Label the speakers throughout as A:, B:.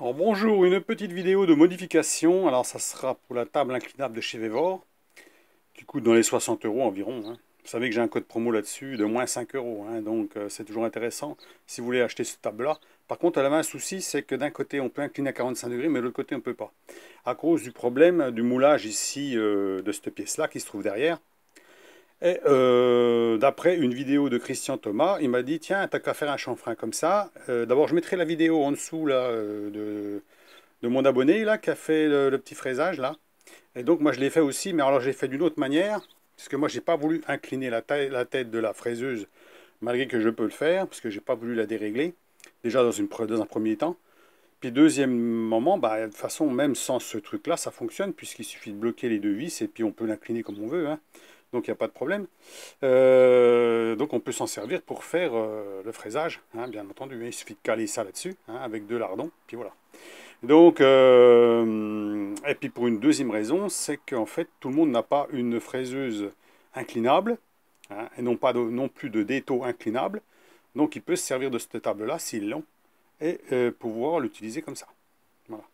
A: Alors bonjour, une petite vidéo de modification. Alors ça sera pour la table inclinable de chez Vevor, qui coûte dans les 60 euros environ. hein. Vous savez que j'ai un code promo là-dessus de moins 5 euros, hein, donc euh, c'est toujours intéressant si vous voulez acheter cette table-là. Par contre, elle avait un souci, c'est que d'un côté on peut incliner à 45 degrés, mais de l'autre côté on ne peut pas. À cause du problème du moulage ici euh, de cette pièce-là qui se trouve derrière. Et euh, d'après une vidéo de Christian Thomas, il m'a dit tiens, t'as qu'à faire un chanfrein comme ça. Euh, D'abord, je mettrai la vidéo en dessous là, euh, de, mon abonné là, qui a fait le, petit fraisage là. Et donc, moi je l'ai fait aussi, mais alors j'ai fait d'une autre manière, parce que moi j'ai pas voulu incliner la, tête de la fraiseuse, malgré que je peux le faire, parce que j'ai pas voulu la dérégler, déjà dans, une, un premier temps. Puis deuxième moment, bah, de toute façon, même sans ce truc-là, ça fonctionne, puisqu'il suffit de bloquer les deux vis, et puis on peut l'incliner comme on veut. hein. Donc il n'y a pas de problème. Euh, donc on peut s'en servir pour faire euh, le fraisage, hein, bien entendu. Il suffit de caler ça là-dessus, hein, avec deux lardons, puis voilà. Donc, euh, et puis pour une deuxième raison, c'est qu'en fait, tout le monde n'a pas une fraiseuse inclinable, hein, et non, pas non plus de détaux inclinables. Donc il peut se servir de cette table-là, s'ils l'ont, et pouvoir l'utiliser comme ça. Voilà.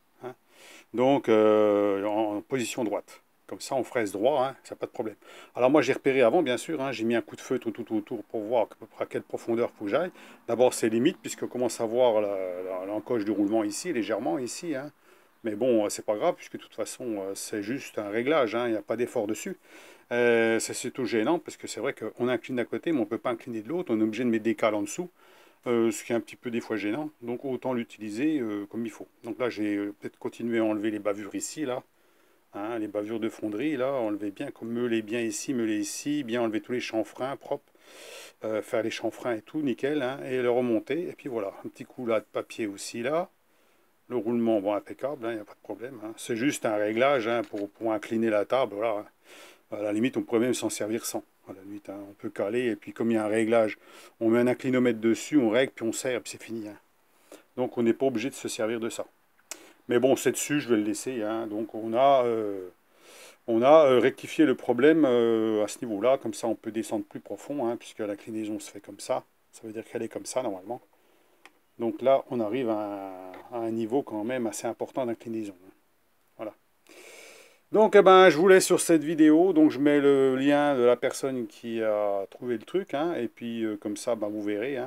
A: Donc en position droite. Comme ça, on fraise droit, hein, ça n'a pas de problème. Alors moi, j'ai repéré avant, bien sûr, hein, j'ai mis un coup de feutre tout autour pour voir à quelle profondeur faut que j'aille. D'abord, c'est limite, puisqu'on commence à voir l'encoche du roulement ici, légèrement ici. hein. Mais bon, euh, c'est pas grave, puisque de toute façon, euh, c'est juste un réglage, il n'y a pas d'effort dessus. Euh, c'est surtout gênant, parce que c'est vrai qu'on incline d'un côté, mais on ne peut pas incliner de l'autre, on est obligé de mettre des cales en dessous. ce qui est un petit peu des fois gênant, donc autant l'utiliser comme il faut. Donc là, j'ai peut-être continué à enlever les bavures ici, là, Hein, les bavures de fonderie, là, enlever bien, comme meuler bien ici, meuler ici, bien enlever tous les chanfreins propres, euh, faire les chanfreins et tout, nickel, hein, et le remonter. Et puis voilà, un petit coup là de papier aussi là. Le roulement, bon, impeccable, il n'y a pas de problème. hein. C'est juste un réglage hein, pour, pour incliner la table. Voilà. À la limite, on pourrait même s'en servir sans. À la limite, hein, on peut caler, et puis comme il y a un réglage, on met un inclinomètre dessus, on règle, puis on serre, puis c'est fini. hein. Donc on n'est pas obligé de se servir de ça. Mais bon, c'est dessus, je vais le laisser. hein. Donc on a, euh, on a euh, rectifié le problème euh, à ce niveau-là. Comme ça, on peut descendre plus profond, hein, puisque l'inclinaison se fait comme ça. Ça veut dire qu'elle est comme ça, normalement. Donc là, on arrive à un, niveau quand même assez important d'inclinaison. hein. Voilà. Donc, eh ben, je vous laisse sur cette vidéo. Donc, je mets le lien de la personne qui a trouvé le truc. et puis, comme ça, ben, vous verrez.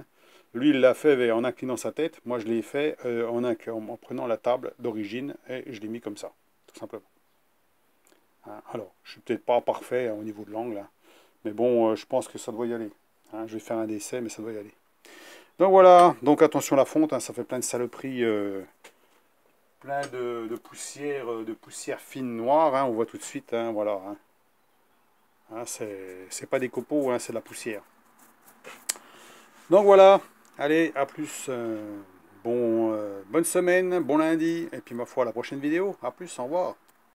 A: Lui, il l'a fait en inclinant sa tête. Moi, je l'ai fait euh, en, prenant la table d'origine et je l'ai mis comme ça, tout simplement. Hein, alors, je suis peut-être pas parfait hein, au niveau de l'angle, hein, mais bon, euh, je pense que ça doit y aller. je vais faire un essai, mais ça doit y aller. Donc voilà, donc attention à la fonte, ça fait plein de saloperies, euh, plein de, de poussière, de poussière fine noire, on voit tout de suite, voilà. c'est pas des copeaux, c'est de la poussière. Donc voilà, allez, à plus, euh, euh, bonne semaine, bon lundi, et puis ma foi, à la prochaine vidéo, à plus, au revoir.